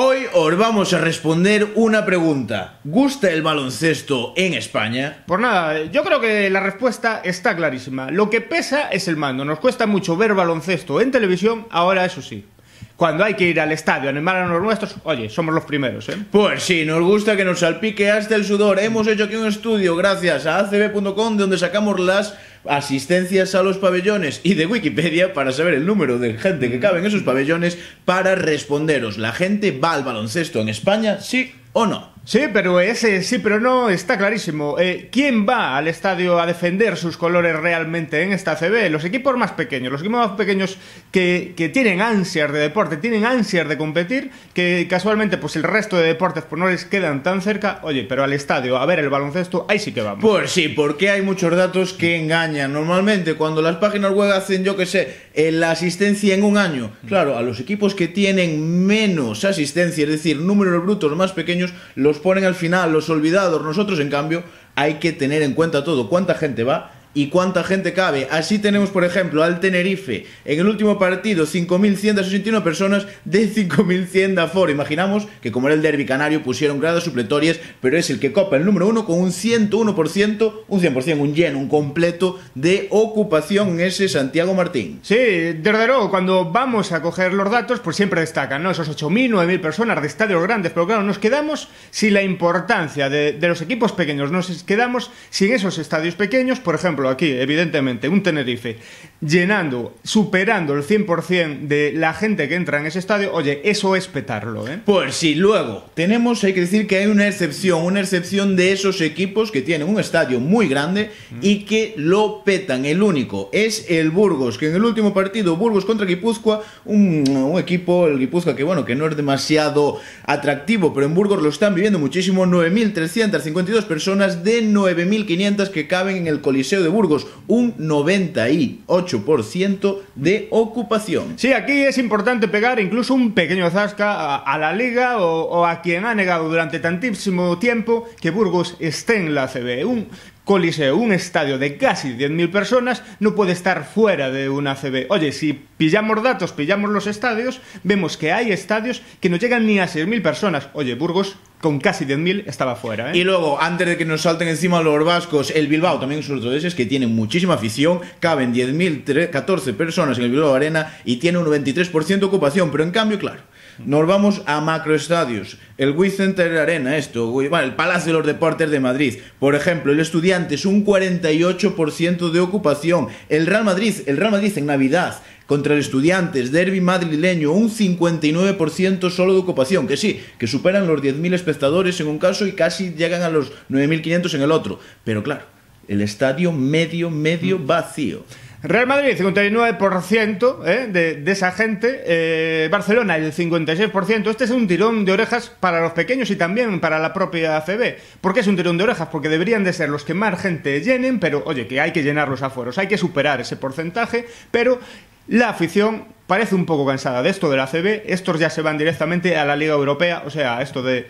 Hoy os vamos a responder una pregunta. ¿Gusta el baloncesto en España? Pues nada, yo creo que la respuesta está clarísima. Lo que pesa es el mando. Nos cuesta mucho ver baloncesto en televisión, ahora eso sí. Cuando hay que ir al estadio a animar a los nuestros, oye, somos los primeros, ¿eh? Pues sí, nos gusta que nos salpique hasta el sudor. Hemos hecho aquí un estudio gracias a acb.com donde sacamos las asistencias a los pabellones y de Wikipedia para saber el número de gente que cabe en esos pabellones para responderos. ¿La gente va al baloncesto en España? ¿Sí o no? Sí, pero ese sí, pero no está clarísimo. Eh, ¿Quién va al estadio a defender sus colores realmente en esta CB? Los equipos más pequeños, los equipos más pequeños que, que, tienen ansias de deporte, tienen ansias de competir, que casualmente pues el resto de deportes pues no les quedan tan cerca. Oye, pero al estadio a ver el baloncesto, ahí sí que vamos. Pues sí, porque hay muchos datos que engañan. Normalmente cuando las páginas web hacen, yo que sé, eh, la asistencia en un año, claro, a los equipos que tienen menos asistencia, es decir, números brutos más pequeños, los ponen al final, los olvidados. Nosotros, en cambio, hay que tener en cuenta todo, cuánta gente va y cuánta gente cabe. Así tenemos, por ejemplo, al Tenerife, en el último partido, 5.161 personas de 5.100 de aforo. Imaginamos que como era el derby canario, pusieron gradas supletorias, pero es el que copa el número uno con un 101%, un 100%, un lleno, un completo de ocupación en ese Santiago Martín. Sí, desde luego, cuando vamos a coger los datos, pues siempre destacan, ¿no? Esos 8.000, 9.000 personas de estadios grandes, pero claro, nos quedamos sin la importancia de, de los equipos pequeños, nos quedamos sin esos estadios pequeños, por ejemplo, aquí, evidentemente, un Tenerife llenando, superando el 100% de la gente que entra en ese estadio, oye, eso es petarlo, ¿eh? Pues sí, luego, tenemos, hay que decir que hay una excepción, una excepción de esos equipos que tienen un estadio muy grande y que lo petan. El único es el Burgos, que en el último partido, Burgos contra Guipúzcoa, un, un equipo, el Guipúzcoa, que bueno, que no es demasiado atractivo, pero en Burgos lo están viviendo muchísimo, 9.352 personas de 9.500 que caben en el Coliseo de Burgos, un 98% de ocupación. Sí, aquí es importante pegar incluso un pequeño zasca a, la liga o, a quien ha negado durante tantísimo tiempo que Burgos esté en la CB. Coliseo, un estadio de casi 10.000 personas, no puede estar fuera de una CB. Oye, si pillamos datos, pillamos los estadios, vemos que hay estadios que no llegan ni a 6.000 personas. Oye, Burgos con casi 10.000 estaba fuera. ¿eh? Y luego, antes de que nos salten encima los vascos, el Bilbao también es otro de esos que tiene muchísima afición, caben 10.014 personas en el Bilbao Arena y tiene un 93% de ocupación, pero en cambio, claro, nos vamos a macroestadios. El Wicenter Arena, esto, bueno, el Palacio de los Deportes de Madrid. Por ejemplo, el Estudiantes, un 48% de ocupación. El Real Madrid, el Real Madrid en Navidad, contra el Estudiantes, derby madrileño, un 59% solo de ocupación, que sí, que superan los 10.000 espectadores en un caso y casi llegan a los 9.500 en el otro. Pero claro, el estadio medio, medio vacío. Real Madrid, 59% ¿eh? de, esa gente. Eh, Barcelona, el 56%. Este es un tirón de orejas para los pequeños y también para la propia ACB. ¿Por qué es un tirón de orejas? Porque deberían de ser los que más gente llenen, pero oye, que hay que llenar los aforos, hay que superar ese porcentaje, pero la afición parece un poco cansada de esto de la ACB. Estos ya se van directamente a la Liga Europea, o sea, esto de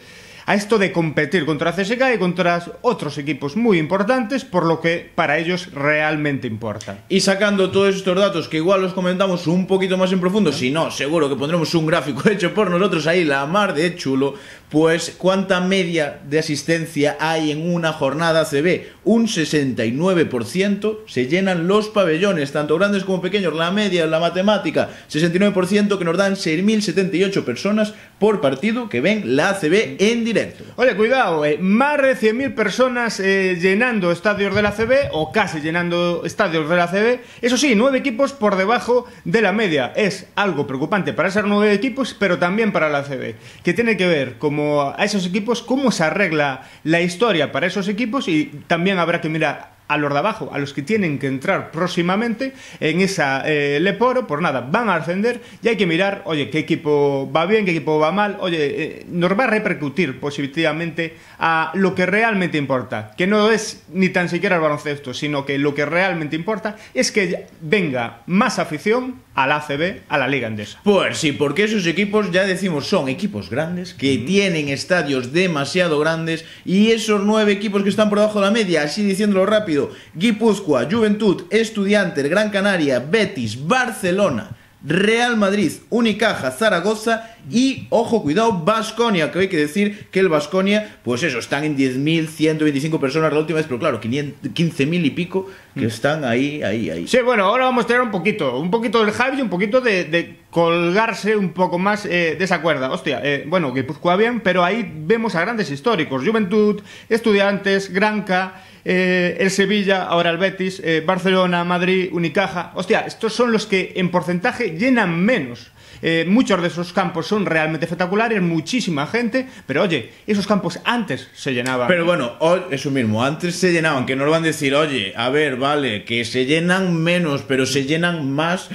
a esto de competir contra CSK y contra otros equipos muy importantes, por lo que para ellos realmente importa. Y sacando todos estos datos, que igual los comentamos un poquito más en profundo, si no, seguro que pondremos un gráfico hecho por nosotros ahí, la mar de chulo, pues cuánta media de asistencia hay en una jornada CB. Un 69% se llenan los pabellones, tanto grandes como pequeños, la media, la matemática, 69% que nos dan 6.078 personas por partido que ven la ACB en directo. Oye, cuidado, eh, más de 100.000 personas eh, llenando estadios de la CB o casi llenando estadios de la CB. Eso sí, nueve equipos por debajo de la media. Es algo preocupante para esos nueve equipos, pero también para la CB. Que tiene que ver como a esos equipos cómo se arregla la historia para esos equipos y también habrá que mirar a los de abajo, a los que tienen que entrar próximamente en esa eh, Leporo, por nada, van a ascender y hay que mirar, oye, qué equipo va bien, qué equipo va mal, oye, eh, nos va a repercutir positivamente a lo que realmente importa, que no es ni tan siquiera el baloncesto, sino que lo que realmente importa es que venga más afición a la ACB, a la Liga Andesa. Pues sí, porque esos equipos, ya decimos, son equipos grandes, que tienen estadios demasiado grandes, y esos nueve equipos que están por debajo de la media, así diciéndolo rápido, Guipúzcoa, Juventud, Estudiantes, Gran Canaria, Betis, Barcelona, Real Madrid, Unicaja, Zaragoza Y, ojo, cuidado, Basconia, que hay que decir que el Basconia, pues eso, están en 10.125 personas la última vez, pero claro, 15.000 y pico que están ahí, ahí, ahí. Sí, bueno, ahora vamos a tener un poquito, un poquito del hype y un poquito de, de colgarse un poco más eh, de esa cuerda. Hostia, eh, bueno, Guipúzcoa bien, pero ahí vemos a grandes históricos. Juventud, Estudiantes, Granca, eh, el Sevilla, ahora el Betis, eh, Barcelona, Madrid, Unicaja. Hostia, estos son los que en porcentaje llenan menos. Eh, muchos de esos campos son realmente espectaculares, muchísima gente, pero oye, esos campos antes se llenaban. Pero bueno, hoy, eso mismo, antes se llenaban, que nos van a decir, oye, a ver, vale, que se llenan menos, pero se llenan más,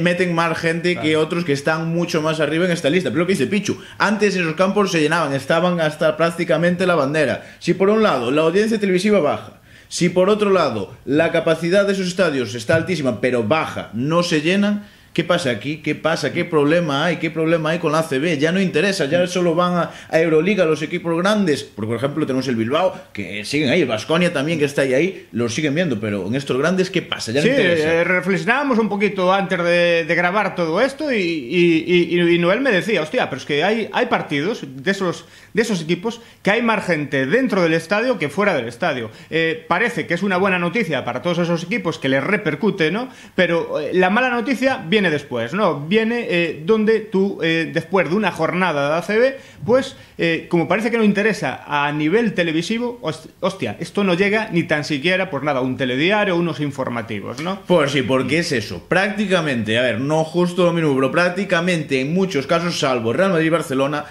meten más gente que otros que están mucho más arriba en esta lista. Pero lo que dice Pichu, antes esos campos se llenaban, estaban hasta prácticamente la bandera. Si por un lado la audiencia televisiva baja, si por otro lado la capacidad de esos estadios está altísima, pero baja, no se llenan, ¿qué pasa aquí? ¿Qué pasa? ¿Qué problema hay? ¿Qué problema hay con la ACB? Ya no interesa, ya solo van a, a Euroliga los equipos grandes. Porque, por ejemplo, tenemos el Bilbao, que siguen ahí, el Vasconia también, que está ahí, ahí, los siguen viendo, pero en estos grandes, ¿qué pasa? Ya no Sí, interesa. eh, reflexionábamos un poquito antes de, de grabar todo esto y, y- y- y Noel me decía, hostia, pero es que hay, hay partidos de esos, de esos equipos que hay más gente dentro del estadio que fuera del estadio. Eh, parece que es una buena noticia para todos esos equipos que les repercute, ¿no? Pero eh, la mala noticia viene después, ¿no? Viene eh, donde tú, eh, después de una jornada de ACB, pues eh, como parece que no interesa a nivel televisivo, host- hostia, esto no llega ni tan siquiera, pues nada, un telediario, unos informativos, ¿no? Pues sí, porque es eso. Prácticamente, a ver, no justo lo mismo, pero prácticamente en muchos casos, salvo Real Madrid y Barcelona,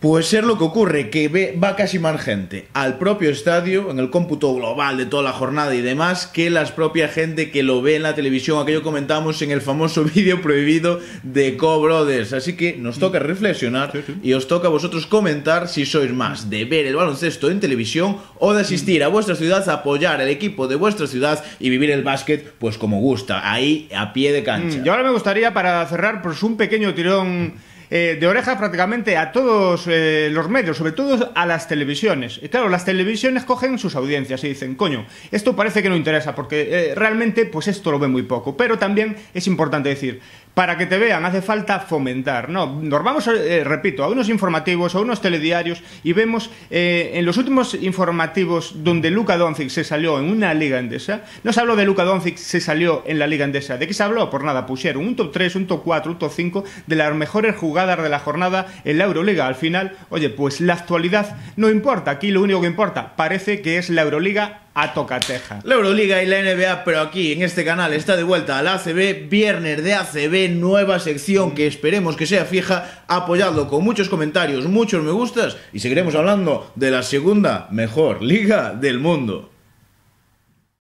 pues es lo que ocurre, que ve- va casi más gente al propio estadio, en el cómputo global de toda la jornada y demás, que las propia gente que lo ve en la televisión, aquello que comentamos en el famoso vídeo prohibido de Co Brothers. Así que nos toca reflexionar y os toca a vosotros comentar si sois más de ver el baloncesto en televisión o de asistir a vuestra ciudad, apoyar al equipo de vuestra ciudad y vivir el básquet pues como gusta, ahí a pie de cancha. Mm, Y ahora me gustaría, para cerrar, pues un pequeño tirón eh, de orejas prácticamente a todos eh, los medios, sobre todo a las televisiones. Y claro, las televisiones cogen sus audiencias y dicen, coño, esto parece que no interesa, porque eh, realmente, pues esto lo ve muy poco. Pero también es importante decir, para que te vean hace falta fomentar, ¿no? Nos vamos, eh, repito, a unos informativos, a unos telediarios y vemos eh, en los últimos informativos donde Luka Doncic se salió en una liga endesa, no se habló de Luka Doncic se salió en la liga endesa, ¿de qué se habló? Por nada, pusieron un top 3, un top 4, un top 5 de las mejores jugadas de la jornada en la Euroliga. Al final, oye, pues la actualidad no importa, aquí lo único que importa parece que es la Euroliga a tocateja. La Euroliga y la NBA, pero aquí en este canal está de vuelta al ACB, viernes de ACB, nueva sección que esperemos que sea fija, apoyadlo con muchos comentarios, muchos me gustas y seguiremos hablando de la segunda mejor liga del mundo.